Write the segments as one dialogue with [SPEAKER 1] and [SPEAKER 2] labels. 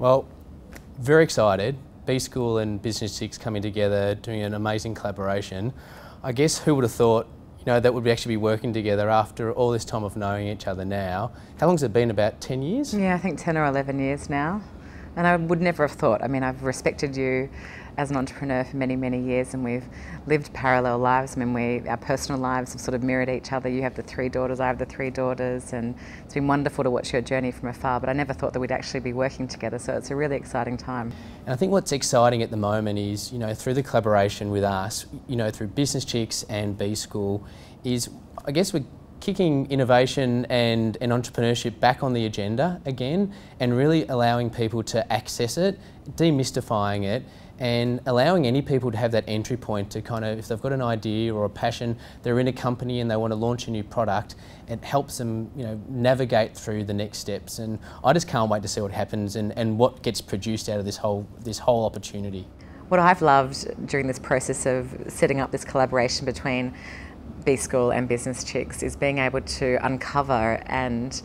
[SPEAKER 1] Well, very excited. B School and Business Chicks coming together, doing an amazing collaboration. I guess who would have thought, you know, that would actually be working together after all this time of knowing each other now. How long has it been? About 10 years?
[SPEAKER 2] Yeah, I think 10 or 11 years now. And I would never have thought. I mean, I've respected you as an entrepreneur for many, many years, and we've lived parallel lives. I mean, we our personal lives have sort of mirrored each other. You have the three daughters, I have the three daughters, and it's been wonderful to watch your journey from afar. But I never thought that we'd actually be working together. So it's a really exciting time.
[SPEAKER 1] And I think what's exciting at the moment is, you know, through the collaboration with us, you know, through Business Chicks and B School, is I guess we're kicking innovation and, and entrepreneurship back on the agenda again and really allowing people to access it, demystifying it and allowing any people to have that entry point to kind of, if they've got an idea or a passion, they're in a company and they want to launch a new product, it helps them, you know, navigate through the next steps. And I just can't wait to see what happens and, and what gets produced out of this whole, this whole opportunity.
[SPEAKER 2] What I've loved during this process of setting up this collaboration between B School and Business Chicks is being able to uncover and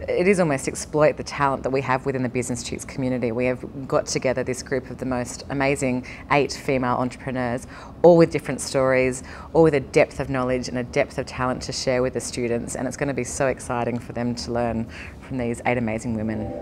[SPEAKER 2] it is almost exploit the talent that we have within the Business Chicks community. We have got together this group of the most amazing eight female entrepreneurs, all with different stories, all with a depth of knowledge and a depth of talent to share with the students. And it's going to be so exciting for them to learn from these eight amazing women.